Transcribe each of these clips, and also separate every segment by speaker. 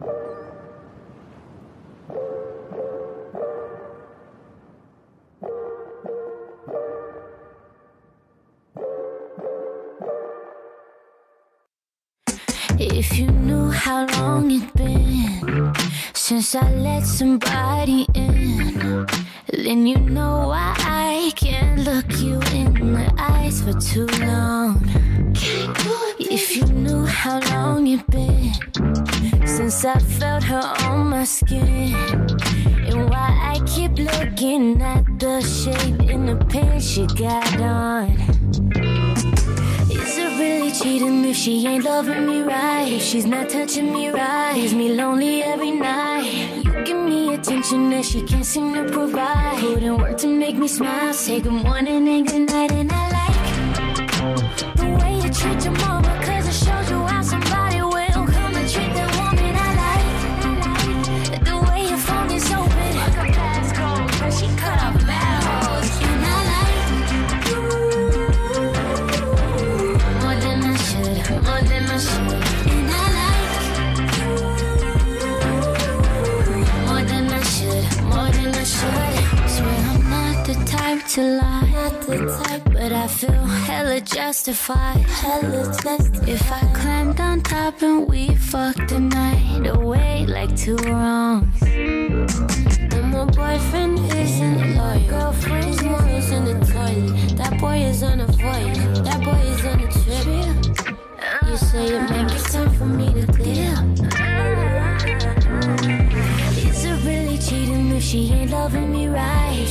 Speaker 1: If you knew how long it's been since I let somebody in, then you know why I can't look you in the eyes for too long. If you knew how long it's been since I felt her on my skin, and why I keep looking at the shape in the pants she got on. Is it really cheating if she ain't loving me right? If she's not touching me right, leaves me lonely every night. You give me attention that she can't seem to provide. Putting work to make me smile. Say good morning and good night, and I like the way you treat your mama, to lie, not the type, but I feel hella justified, hella justified. If I climbed on top and we fucked the night away like two wrongs. And my boyfriend isn't loyal. Girlfriend's more is in the toilet. That boy is on a voyage. That boy is on a trip. You say it make it's time for me to clear.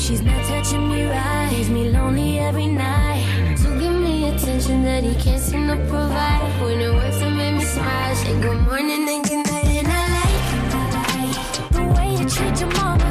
Speaker 1: She's not touching me right, leaves me lonely every night. So give me attention that he can't seem to provide. When it works, it make me smile. Say good morning and good night, and I like the way you treat your mama,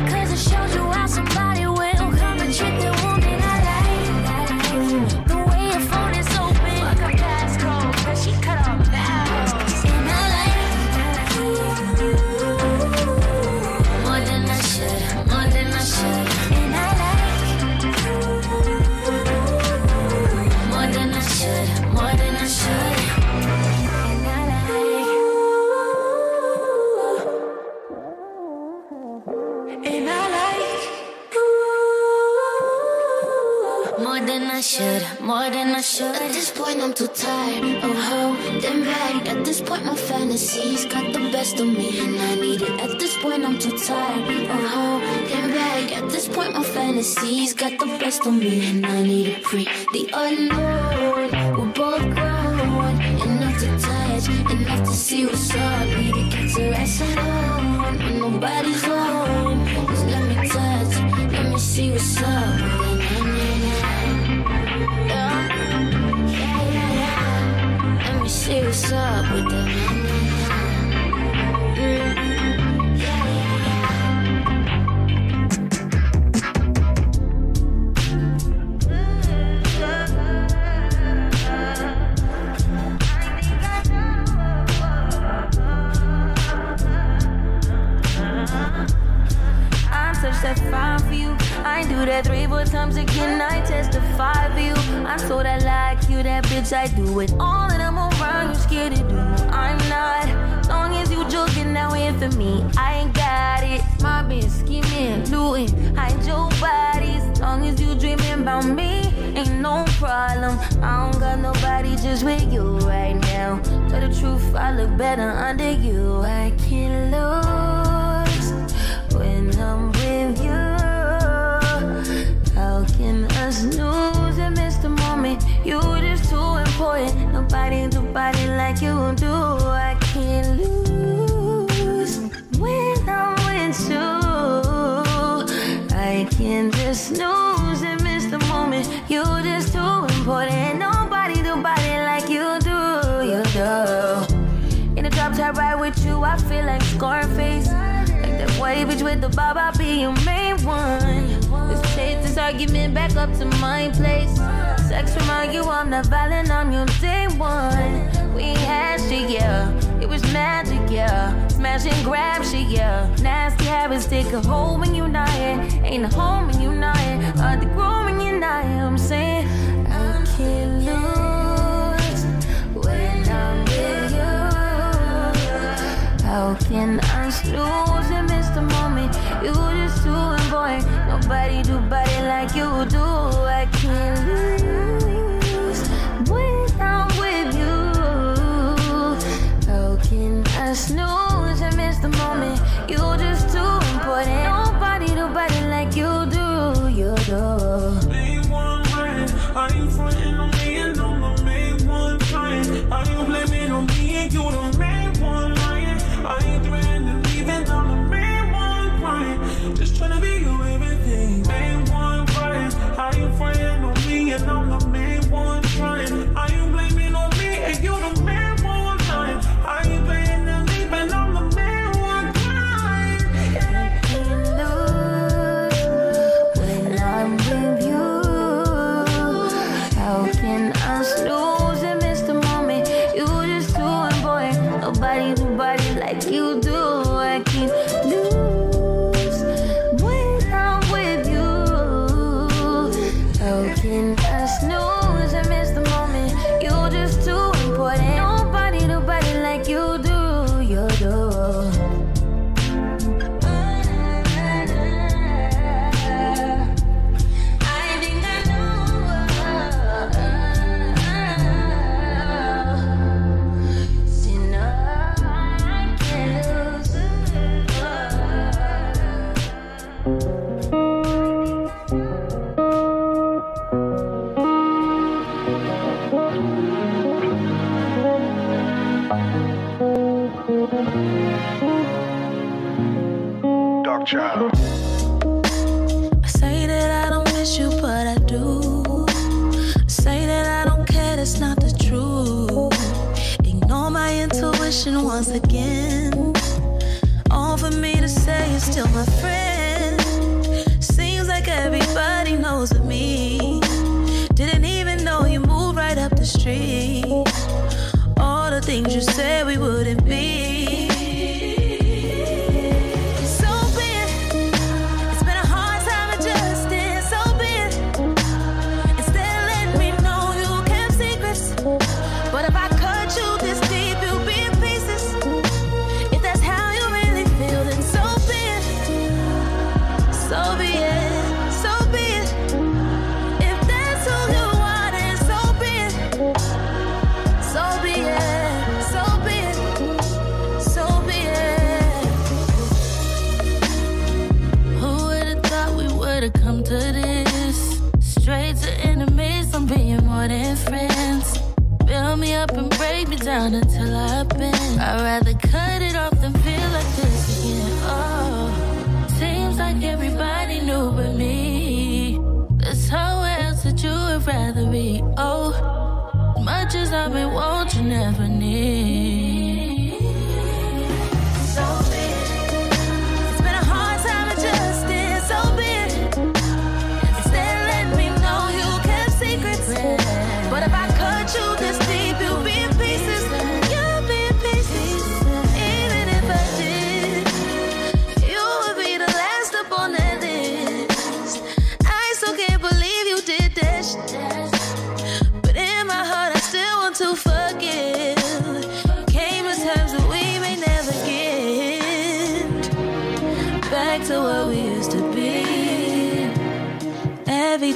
Speaker 1: At this point, I'm too tired of holding back. At this point, my fantasies got the best of me, and I need it. At this point, I'm too tired of holding back. At this point, my fantasies got the best of me, and I need it. Pre the unknown, we're both grown enough to touch, enough to see what's up. Need to get to rest alone when nobody's home. Just let me touch, let me see what's up. See what's up with the. Yeah, yeah.
Speaker 2: That fine for you. I do that three, four times again. I testify for you. I'm so that like you, that bitch. I do it all, and I'm scared to do? I'm not. Long as you joking, now in for me. I ain't got it. My bitch scheming, looting, hide your bodies. Long as you dreaming about me, ain't no problem. I don't got nobody just with you right now. Tell the truth, I look better under you. I can't lose when I'm with you. How can I snooze You just too important. Nobody do body like you do. I can't lose when I'm with you. I can't just snooze and miss the moment. You just too important. Nobody do body like you do. You do. In the drop top ride with you, I feel like Scarface. Like that white bitch with the bob, I'll be your main one. Let's take this argument back up to my place. Sex remind you I'm not violent, I'm your day one. We had shit, yeah. It was magic, yeah. Smash and grab shit, yeah. Nasty habits take a hold when you're not here. Ain't a home when you're not here. Hard to grow when you're not here. I'm saying, I can't lose when I'm with you.
Speaker 3: How can I lose and miss the moment? You
Speaker 4: and
Speaker 3: boy, nobody do body like you do. I can't lose when I'm with you. How can I snooze and miss the moment? You just
Speaker 2: attention once again. All for me to say you're still my friend. Seems like everybody knows of me. Didn't even know you moved right up the street. All the things you said we wouldn't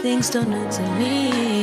Speaker 2: things don't look to me.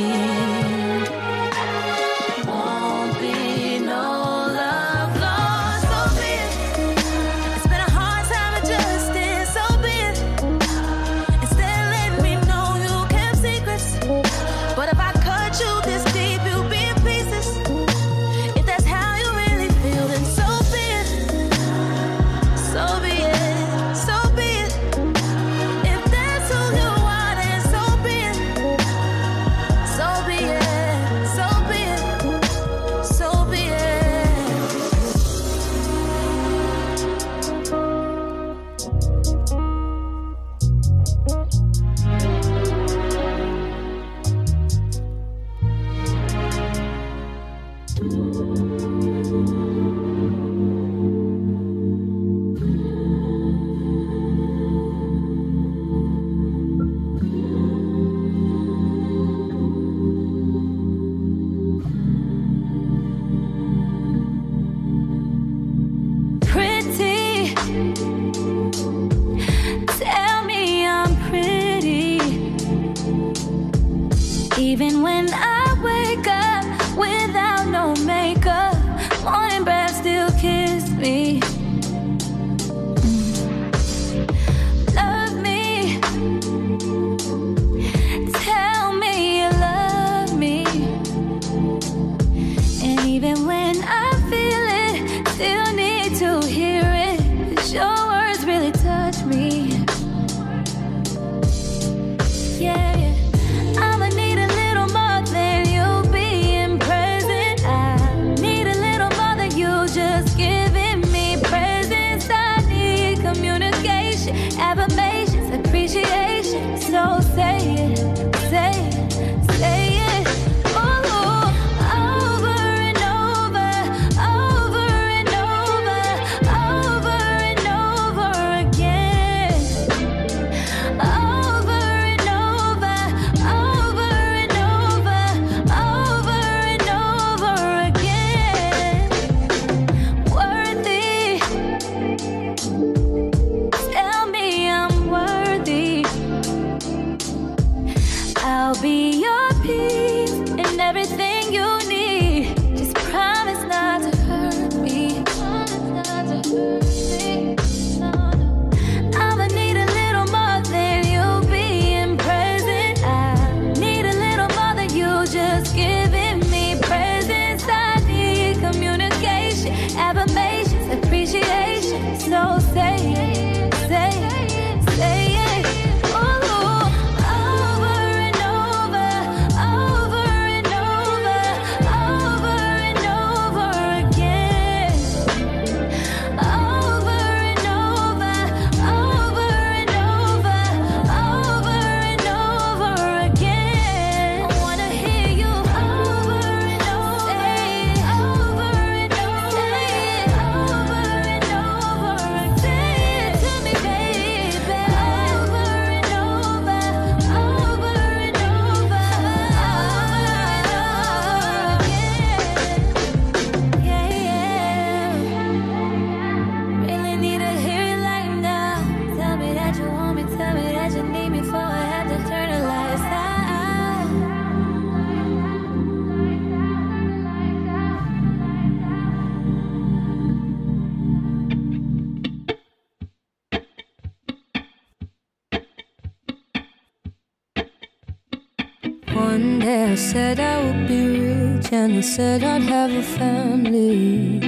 Speaker 5: Said I would be rich and I said I'd have a family.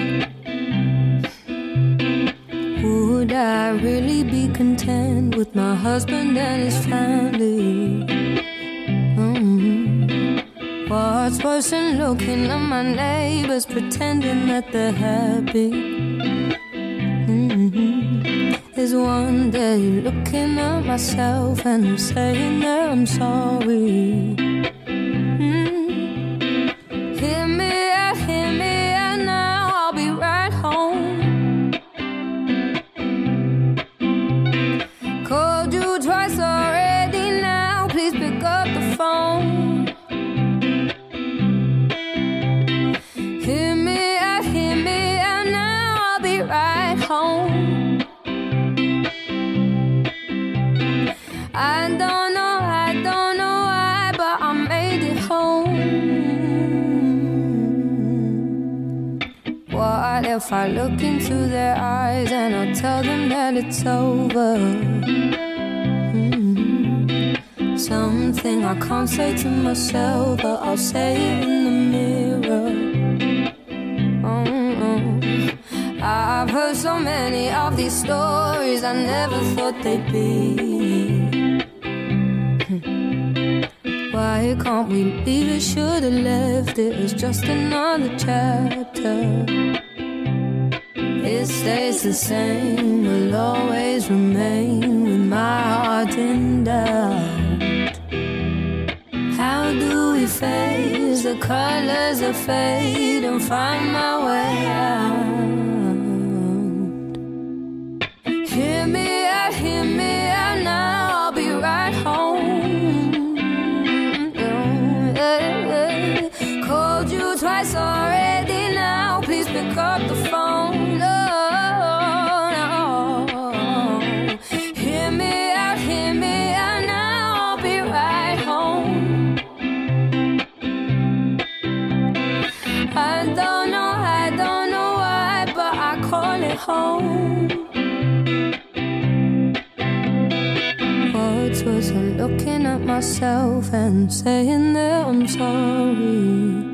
Speaker 5: Would I really be content with my husband and his family? Mm-hmm. What's worse than looking at my neighbors pretending that they're happy? Mm-hmm. Is one day looking at myself and saying that I'm sorry. If I look into their eyes and I'll tell them that it's over? Mm-hmm. Something I can't say to myself, but I'll say it in the mirror. Oh, I've heard so many of these stories I never thought they'd be. Why can't we leave it? Should've left it as just another chapter stays the same will always remain with my heart in doubt. How do we face the colors of fate and find my way out? Looking at myself and saying that I'm sorry.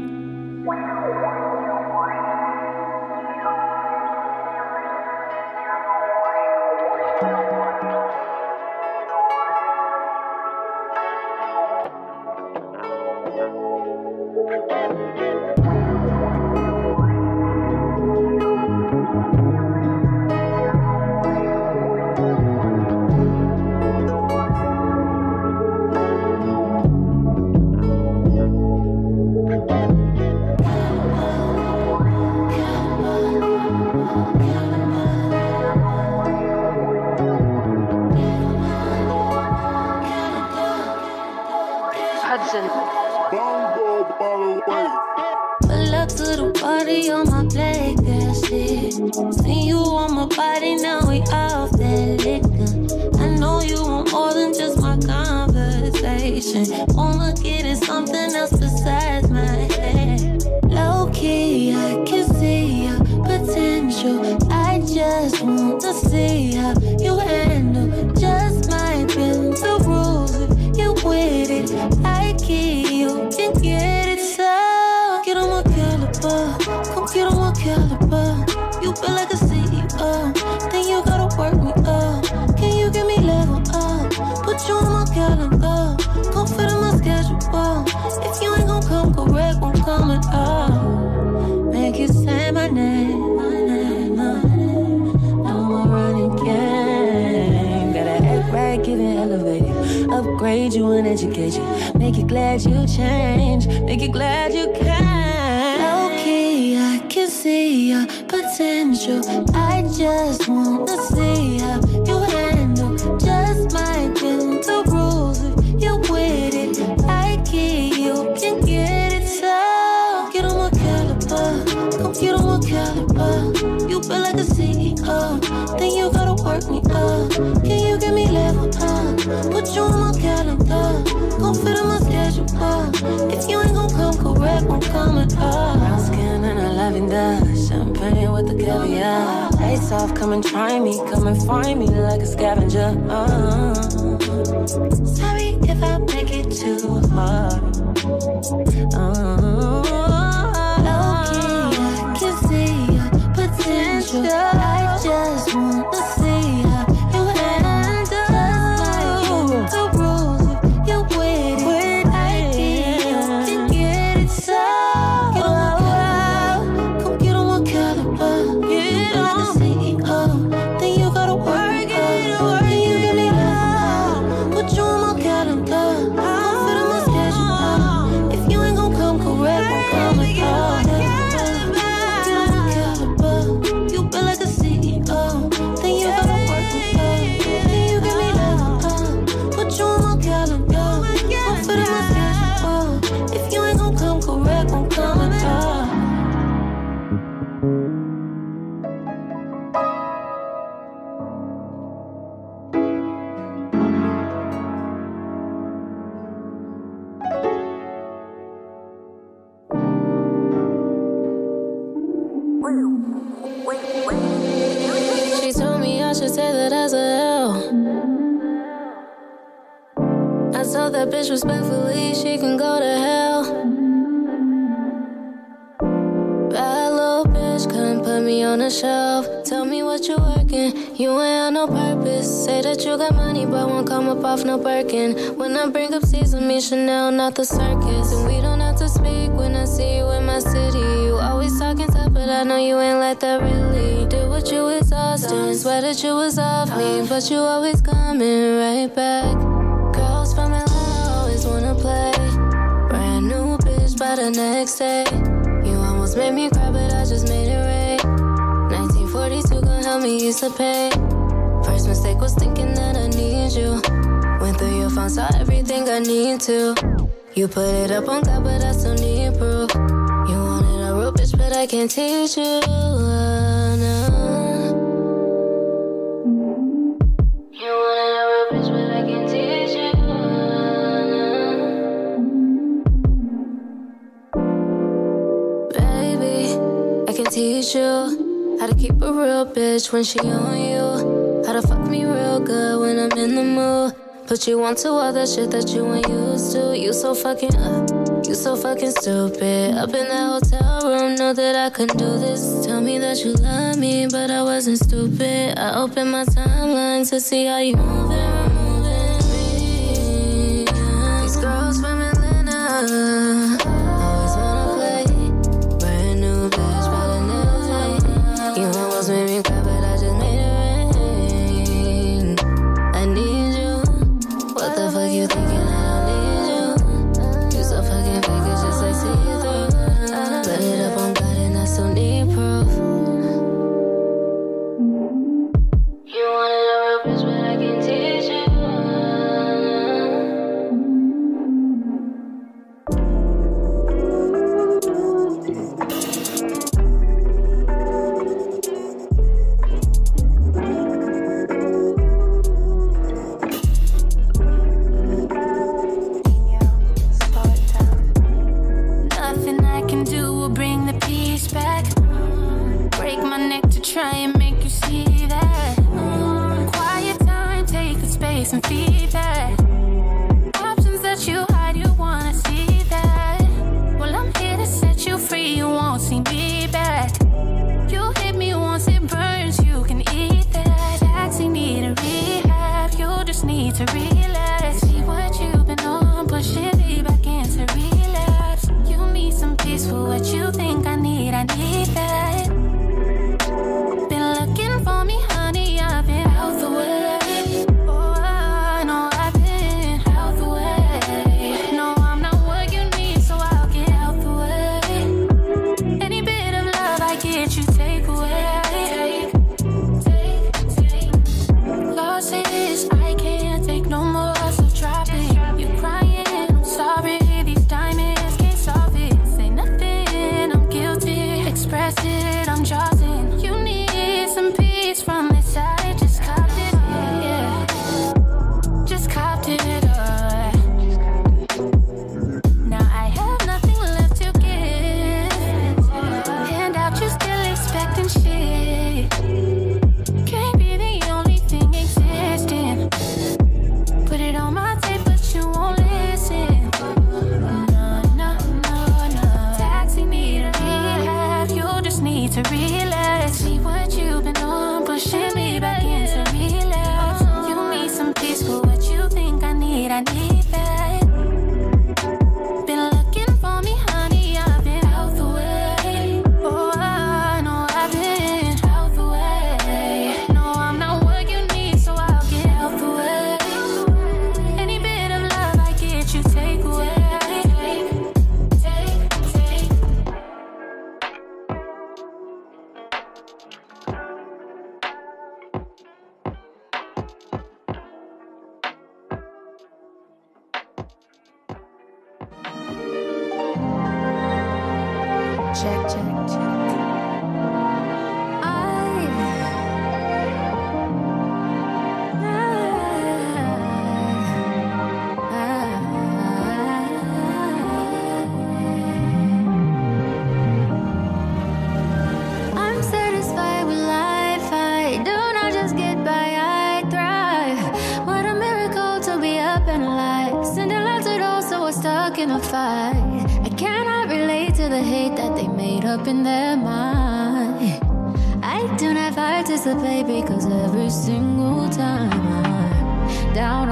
Speaker 1: At all.
Speaker 3: Brown skin and a lavender. Champagne with the caviar. Ice off, come and try me. Come and find me like a scavenger. Uh,
Speaker 1: Sorry if I make it too
Speaker 3: hard. Uh,
Speaker 1: Okay, I can see your potential. I just wanna
Speaker 2: told that bitch respectfully she can go to hell. Bad little bitch couldn't put me on the shelf. Tell me what you working, you ain't on no purpose. Say that you got money, but won't come up off no Birkin. When I bring up with me, Chanel, not the circus. And we don't have to speak when I see you in my city. You always talking tough, but I know you ain't like that really. Did what you exhausting, swear that you was off me, but you always coming right back. Girls from by the next day. You almost made me cry, but I just made it rain. 1942 gon' help me ease the pain. First mistake was thinking that I need you. Went through your phone, saw everything I need to. You put it up on God, but I still need proof. You wanted a real bitch, but I can't teach you. Teach you how to keep a real bitch when she on you. How to fuck me real good when I'm in the mood. Put you onto all that shit that you ain't used to. You so fucking up, you so fucking stupid. Up in that hotel room, know that I couldn't do this. Tell me that you love me, but I wasn't stupid. I opened my timeline to see how you moving, removing me. These girls from Atlanta Fuck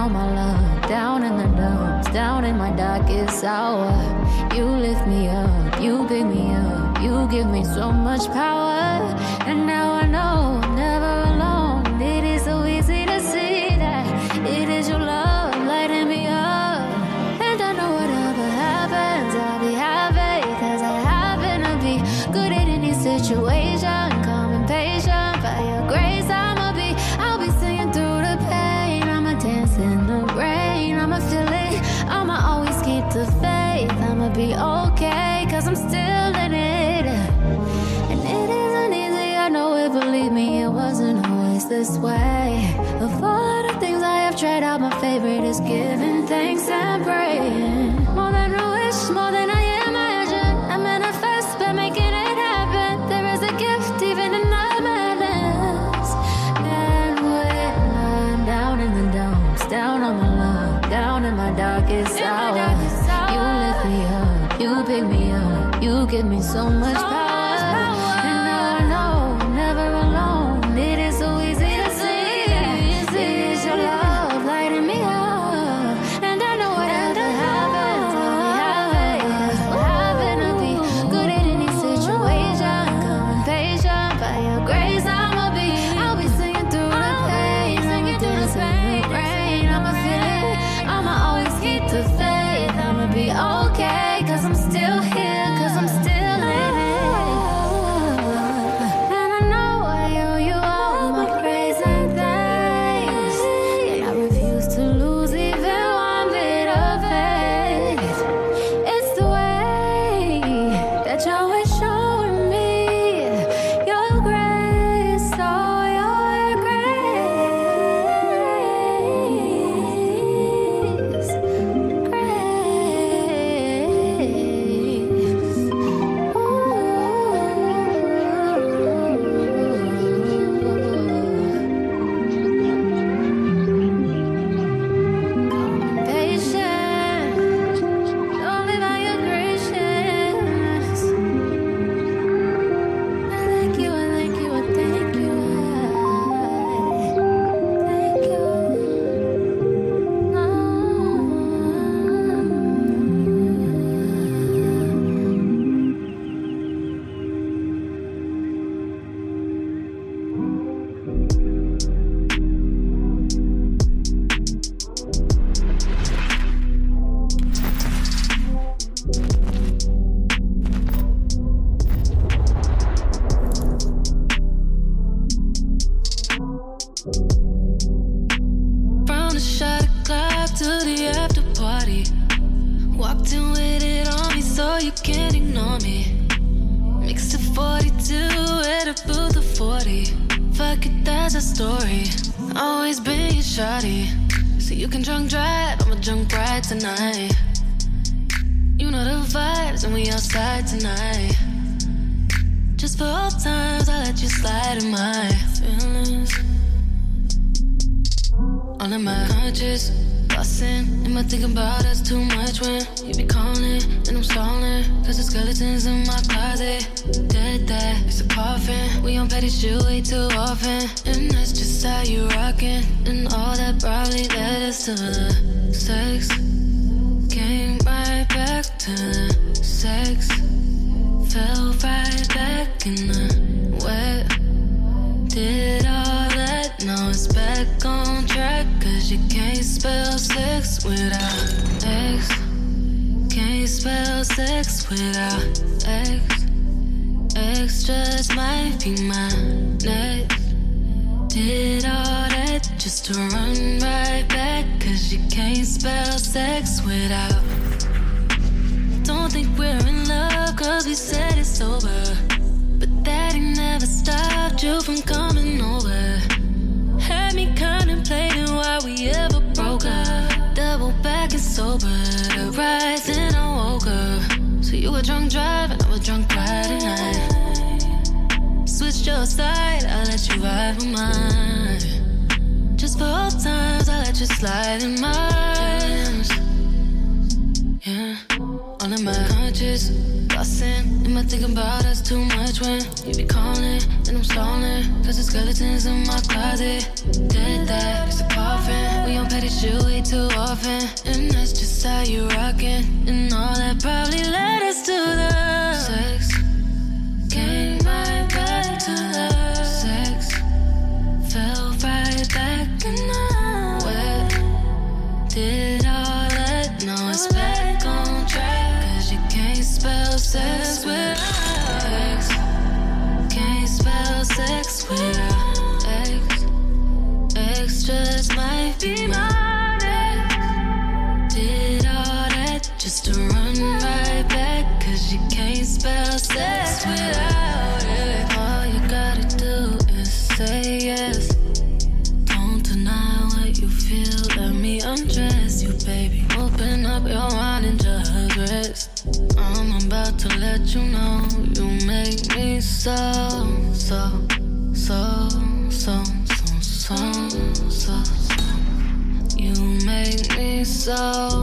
Speaker 5: Down my luck, down in the dumps, down in my darkest hour. You lift me up, you pick me up, you give me so much power. And now I favorite is giving thanks and praying. More than a wish, more than I imagine. I manifest by making it happen. There is a gift even in the madness. And when I'm down in the dumps, down on my luck, down in my darkest hour, you lift me up, you pick me up, you give me so much
Speaker 2: All in my conscious, bustin'. Am I thinking about us too much when you be calling and I'm stalling? Cause the skeletons in my closet. Dead that, it's a coffin. We on petty shit way too often. And that's just how you rockin'. And all that probably led us to the sex. Came right back to the sex. Fell right back in the wet. Did She can't spell sex without X. Can't spell sex without X. Extras might be my next. Did all that just to run right back. Cause you can't spell sex without. Don't think we're in love, cause we said it's over. But that ain't never stopped you from coming over. Had me contemplating why we ever broke up. Double back and sober, rising, I woke up. So you were drunk driving, I was drunk riding. I switched your side, I let you ride with mine. Just for old times, I let you slide in mine. Yeah, on in mine packages. Bustin', am I thinking about us too much when you be calling and I'm stalling? Cause the skeletons in my closet. Did that, it's a coffin. We on petty shit way too often. And that's just how you rockin'. And all that probably led us to the sex. so so, so, so, so, so, so, you make me so.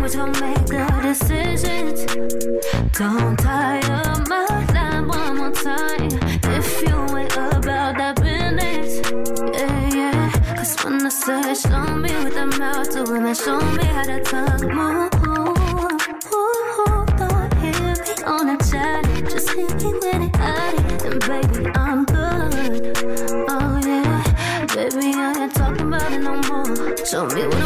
Speaker 1: language will make the decisions. Don't tie up my line one more time. If you ain't about that business, yeah, yeah. Cause when I say show me with the mouth, to women show me how the tongue move. Don't hear me on a chat, just hit me when it out it. And baby, I'm good. Oh yeah, baby, I ain't talking about it no more. Show me what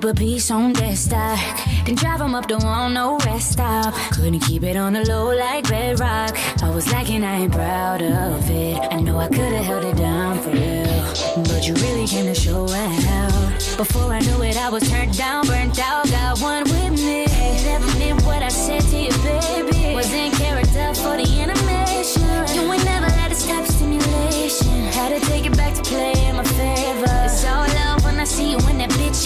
Speaker 5: keep a piece on desktop. Then drive them up the wall, no rest stop. Couldn't keep it on the low like bedrock. I was lacking, I ain't proud of it. I know I could've held it down for you, but you really came to show out. Before I knew it, I was turned down, burnt out, got one with me. Never meant what I said to you, baby. Was in character for the animation. You ain't never had it stop stimulation. Had to take it back to play in my favor. It's all love when I see you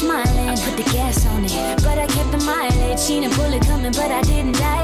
Speaker 5: smiling, put the gas on it. But I kept the mileage, seen a bullet coming, but I didn't die.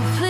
Speaker 5: Baby,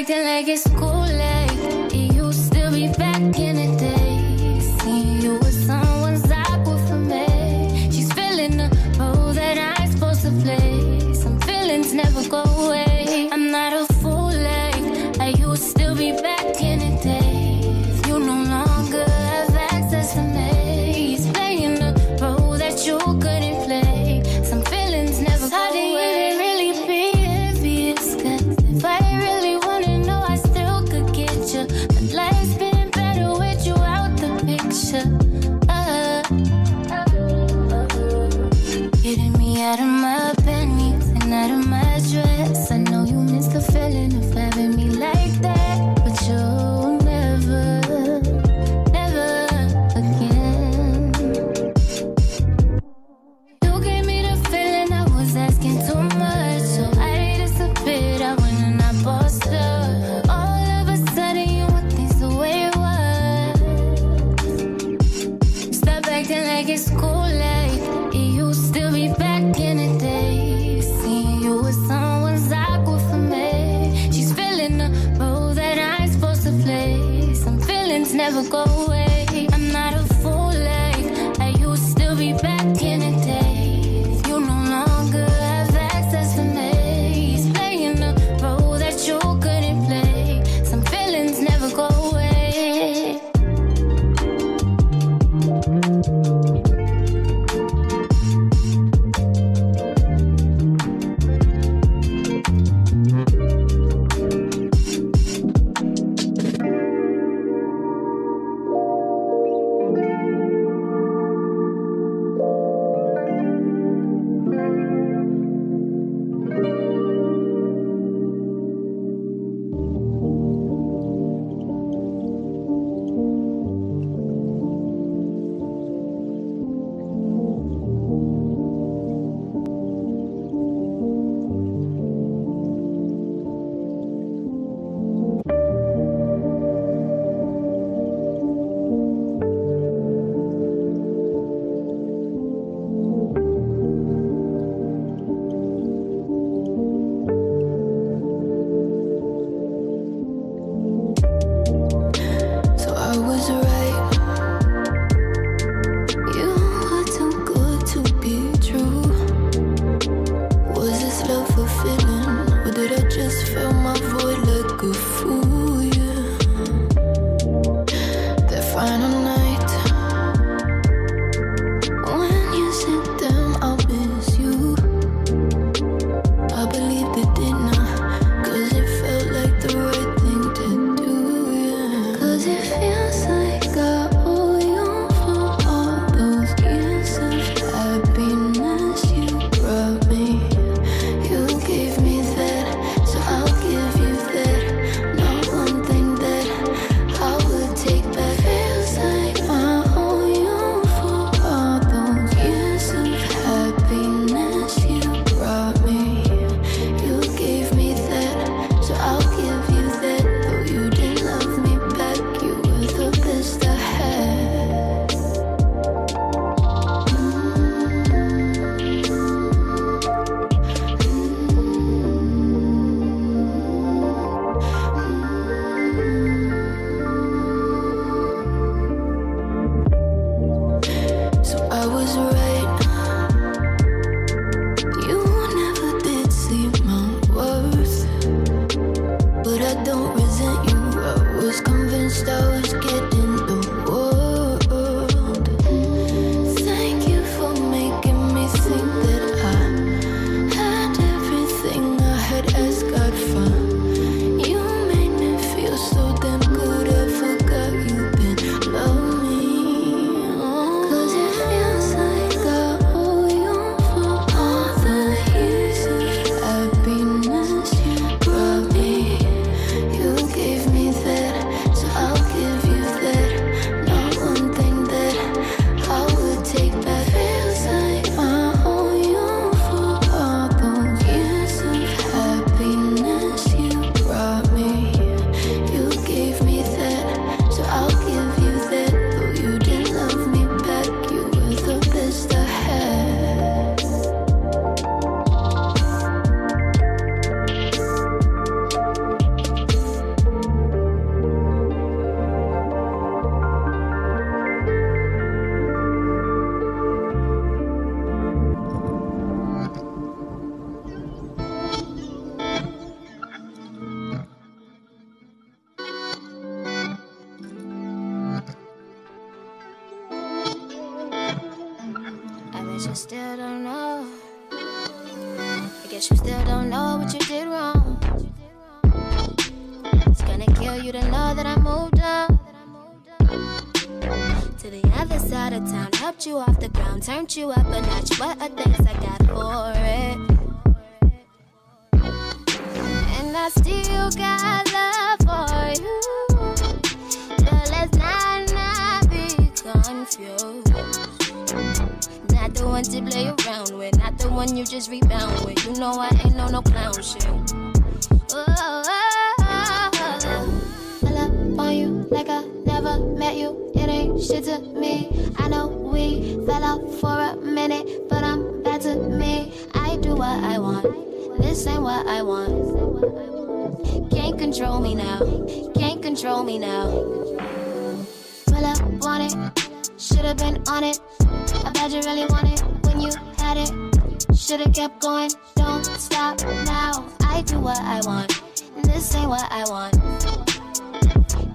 Speaker 5: acting like it's cool, Built you
Speaker 1: off the ground, turned you up a notch. What a thanks I got for it. And I still got love for you. But let's not, not be confused. Not the one to play around with, not the one you just rebound with. You know I ain't no no clown shit. Oh, oh, oh, oh. oh. Fell up on you like I never met you. It ain't shit to I want. Can't control me now. Can't control me now. It. Should've been on it. I bet you really want it when you had it. Should've kept going. Don't stop now. I do what I want. This ain't what I want.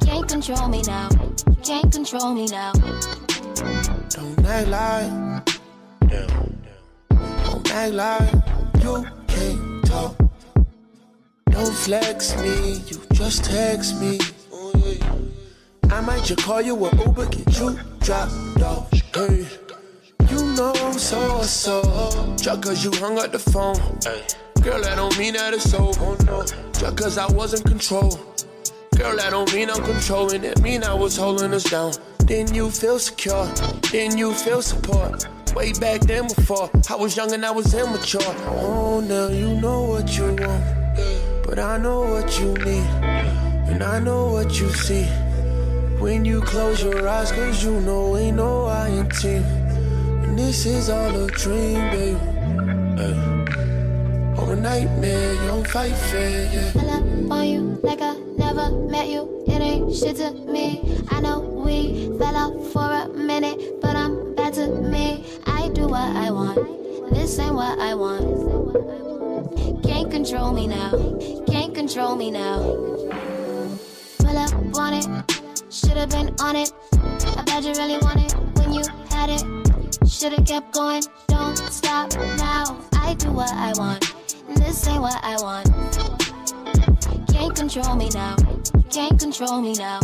Speaker 1: Can't control me now. Can't control me now.
Speaker 4: Don't act like. Don't act like you can't talk don't flex me, you just text me. I might just call you a Uber, get you dropped off. Hey. You know I'm so so. Just cause you hung up the phone. Girl, that don't mean that it's over. Oh, no. Just cause I was in control. Girl, that don't mean I'm controlling it. Mean I was holding us down. Then you feel secure. Then you feel support. Way back then before I was young and I was immature. Oh, now you know what you want. But I know what you need. And I know what you see. When you close your eyes, cause you know ain't no I in team. And this is all a dream, baby. Hey. Or a nightmare, you don't fight fair, yeah.
Speaker 1: I love on you like I never met you. It ain't shit to me. I know we fell out for a minute, but I'm back to me. I do what I want. This ain't what I want. Can't control me now. Can't control me now. It. Should've been on it. I bet you really want it when you had it. Should've kept going. Don't stop now. I do what I want. This ain't what I want. Can't control me now. Can't control me now.